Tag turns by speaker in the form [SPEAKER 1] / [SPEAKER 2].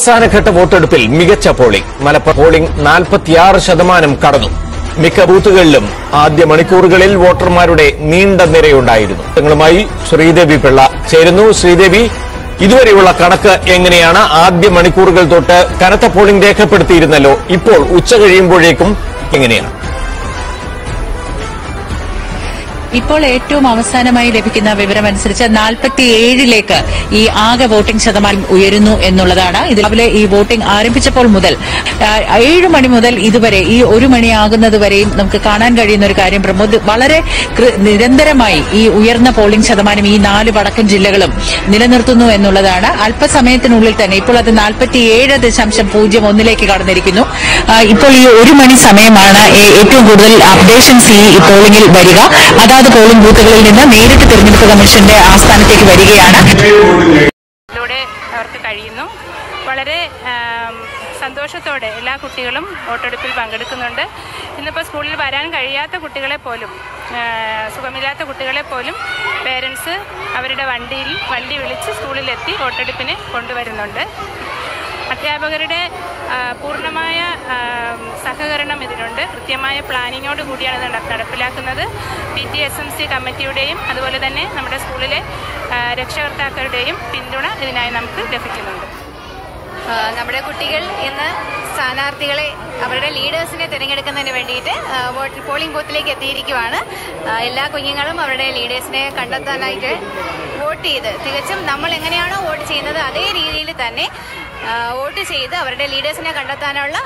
[SPEAKER 1] അവസാനഘട്ട വോട്ടെടുപ്പിൽ മികച്ച പോളിംഗ്. മലപ്പുറം പോളിംഗ് നാൽപ്പത്തിയാറ് ശതമാനം കടന്നു. മിക്ക ബൂത്തുകളിലും ആദ്യ മണിക്കൂറുകളിൽ വോട്ടർമാരുടെ നീണ്ട നിരയുണ്ടായിരുന്നു. വിവരങ്ങളുമായി ശ്രീദേവി പിള്ള ചേരുന്നു. ശ്രീദേവി ഇതുവരെയുള്ള കണക്ക് എങ്ങനെയാണ് ആദ്യ മണിക്കൂറുകൾ തൊട്ട് കനത്ത പോളിംഗ് രേഖപ്പെടുത്തിയിരുന്നല്ലോ? ഇപ്പോൾ ഉച്ച കഴിയുമ്പോഴേക്കും എങ്ങനെയാണ്?
[SPEAKER 2] ഇപ്പോൾ ഏറ്റവും അവസാനമായി ലഭിക്കുന്ന വിവരമനുസരിച്ച് നാൽപ്പത്തിയേഴിലേക്ക് ഈ ആകെ വോട്ടിംഗ് ശതമാനം ഉയരുന്നു എന്നുള്ളതാണ്. രാവിലെ ഈ വോട്ടിംഗ് ആരംഭിച്ചപ്പോൾ മുതൽ ഏഴ് മണി മുതൽ ഇതുവരെ ഈ ഒരു മണിയാകുന്നത് വരെയും നമുക്ക് കാണാൻ കഴിയുന്ന ഒരു കാര്യം പ്രമോദ് വളരെ നിരന്തരമായി ഈ ഉയർന്ന പോളിംഗ് ശതമാനം ഈ നാല് വടക്കൻ ജില്ലകളും നിലനിർത്തുന്നു എന്നുള്ളതാണ്. അല്പസമയത്തിനുള്ളിൽ തന്നെ ഇപ്പോൾ അത് നാൽപ്പത്തിയേഴ് ദശാംശം പൂജ്യം ഒന്നിലേക്ക് കടന്നിരിക്കുന്നു. ഇപ്പോൾ ഈ ഒരു മണി സമയമാണ് ഏറ്റവും കൂടുതൽ അപ്ഡേഷൻസ് ഈ പോളിംഗിൽ വരിക. അതാത് പോളിംഗ് ബൂത്തുകളിൽ നിന്ന് നേരിട്ട് തെരഞ്ഞെടുപ്പ് കമ്മീഷന്റെ ആസ്ഥാനത്തേക്ക് വരികയാണ്.
[SPEAKER 3] അവർക്ക് കഴിയുന്നു. വളരെ സന്തോഷത്തോടെ എല്ലാ കുട്ടികളും വോട്ടെടുപ്പിൽ പങ്കെടുക്കുന്നുണ്ട്. ഇന്നിപ്പോൾ സ്കൂളിൽ വരാൻ കഴിയാത്ത കുട്ടികളെ പോലും സുഖമില്ലാത്ത കുട്ടികളെ പോലും പേരൻസ് അവരുടെ വണ്ടിയിൽ വണ്ടി വിളിച്ച് സ്കൂളിലെത്തി വോട്ടെടുപ്പിന് കൊണ്ടുവരുന്നുണ്ട്. അധ്യാപകരുടെ പൂർണമായ ഇതിനുണ്ട് കൃത്യമായ പ്ലാനിങ്ങോട് കൂടിയാണ് നടപ്പിലാക്കുന്നത്. P T S M C കമ്മിറ്റിയുടെയും അതുപോലെ തന്നെ നമ്മുടെ സ്കൂളിലെ രക്ഷകർത്താക്കളുടെയും പിന്തുണ ഇതിനായി നമുക്ക് ലഭിക്കുന്നുണ്ട്.
[SPEAKER 4] നമ്മുടെ കുട്ടികൾ ഇന്ന് സ്ഥാനാർത്ഥികളെ അവരുടെ ലീഡേഴ്സിനെ തിരഞ്ഞെടുക്കുന്നതിന് വേണ്ടിയിട്ട് വോട്ട് പോളിംഗ് ബൂത്തിലേക്ക് എത്തിയിരിക്കുവാണ്. എല്ലാ കുഞ്ഞുങ്ങളും അവരുടെ ലീഡേഴ്സിനെ കണ്ടെത്താനായിട്ട് വോട്ട് ചെയ്ത് തികച്ചും നമ്മൾ എങ്ങനെയാണോ വോട്ട് ചെയ്യുന്നത് അതേ രീതിയിൽ തന്നെ വോട്ട് ചെയ്ത് അവരുടെ ലീഡേഴ്സിനെ കണ്ടെത്താനുള്ള